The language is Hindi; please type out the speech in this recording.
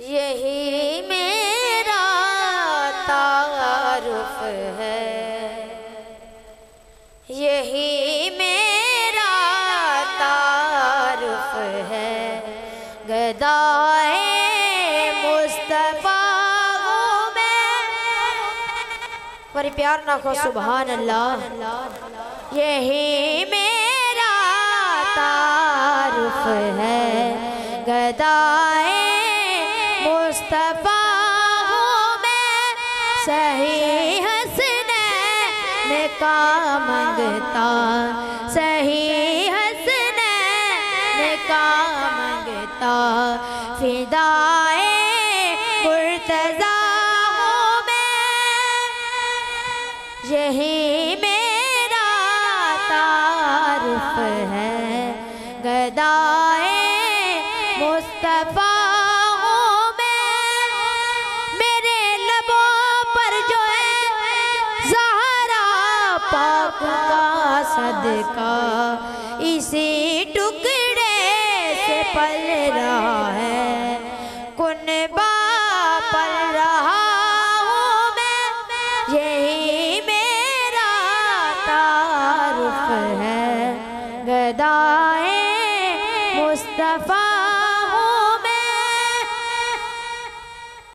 यही मेरा तारुफ है। यही मेरा तारुफ है। गदाए प्यार ना खो सुबहान अल्लाह यही मेरा तारुफ है। गदाए मैं सही हसनैन का मंगता। सही हसनैन का मंगता। फिदाए मुर्तज़ा हूँ मैं। यही मेरा तारुफ है। गदाए मुस्तफ़ा पाप का सदका। इसी टुकड़े से पल रहा है। कुन पल रहा हूँ मैं? यही मेरा तारुफ है। गदाए मुस्तफ़ा